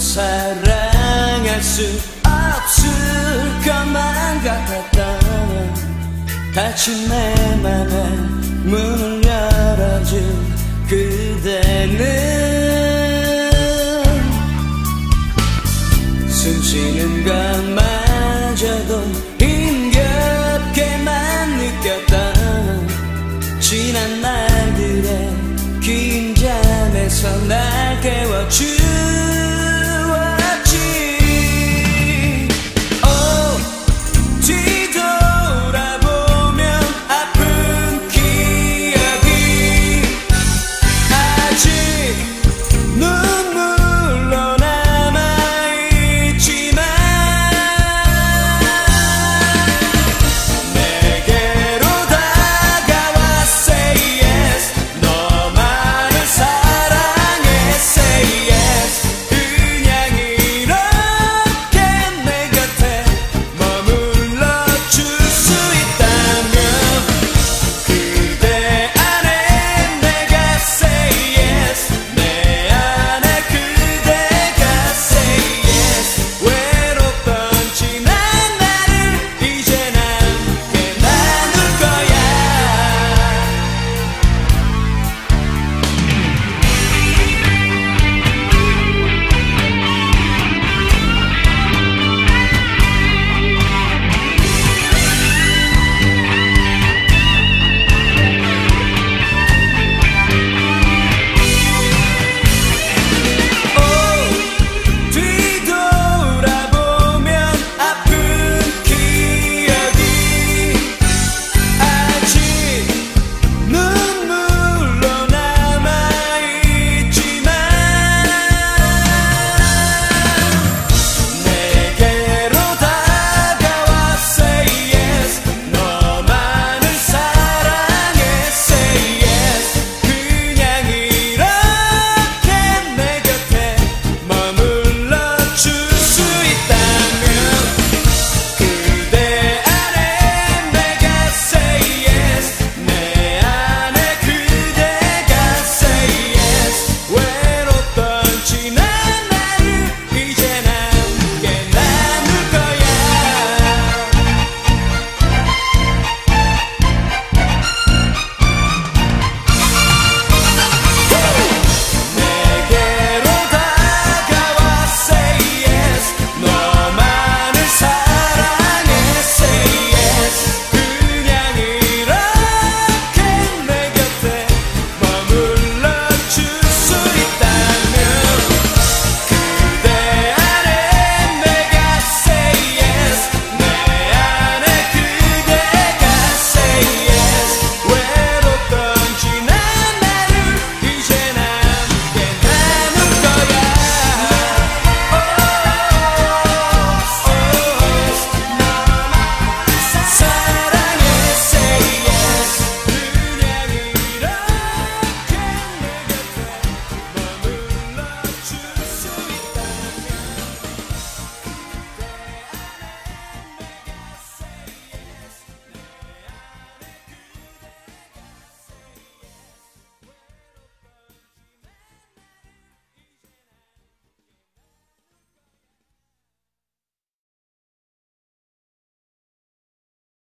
사랑할 수 없을 것만 같았던 닫힌 내 맘에 문을 열어준 그대는 숨 쉬는 것마저도 힘겹게만 느꼈던 지난 날들의 긴장에서 날 깨워준